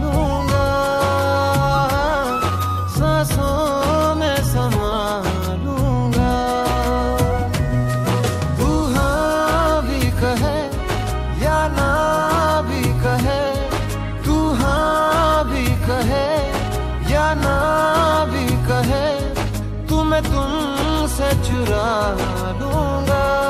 लूँगा में समा तू भी कहे या ना भी कहे तू भी कहे या ना भी कहे तुमसे चुरा लूँगा।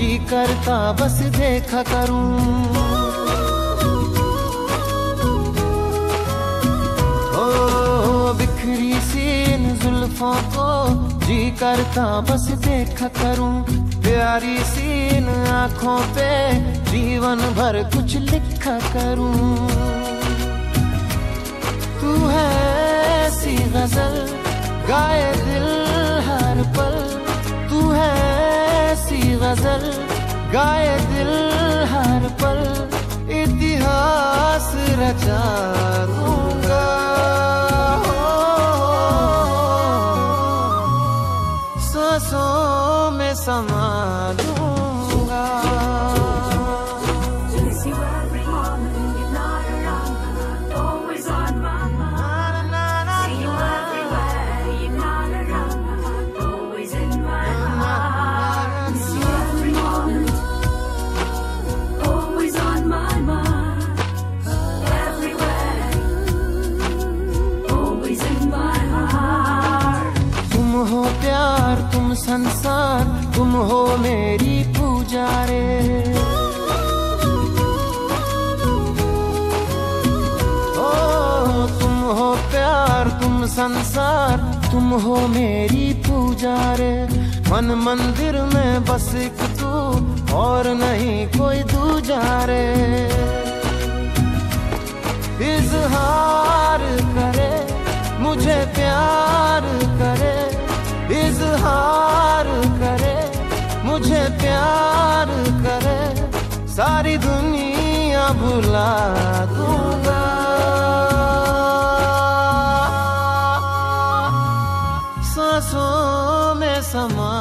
करता, बस देखा करूँ। ओ, बिखरी सी इन जुल्फों को जी करता, बस देखा करूँ। प्यारी सी इन आँखों पे जीवन भर कुछ लिखा करूँ। तू है ऐसी गज़ल, गाए दिल गज़ल गाए दिल हर पल इतिहास रचा दूँगा। सांसों में समा दूँगा। प्यार तुम संसार, तुम हो मेरी पूजा रे ओ, तुम हो प्यार, तुम संसार, तुम हो मेरी पूजा रे मन मंदिर में बस एक तू, और नहीं कोई दूजा रे इजहार करे, मुझे प्यार इजहार करे मुझे प्यार करे सारी दुनिया भुला दूँगा। सांसों में समा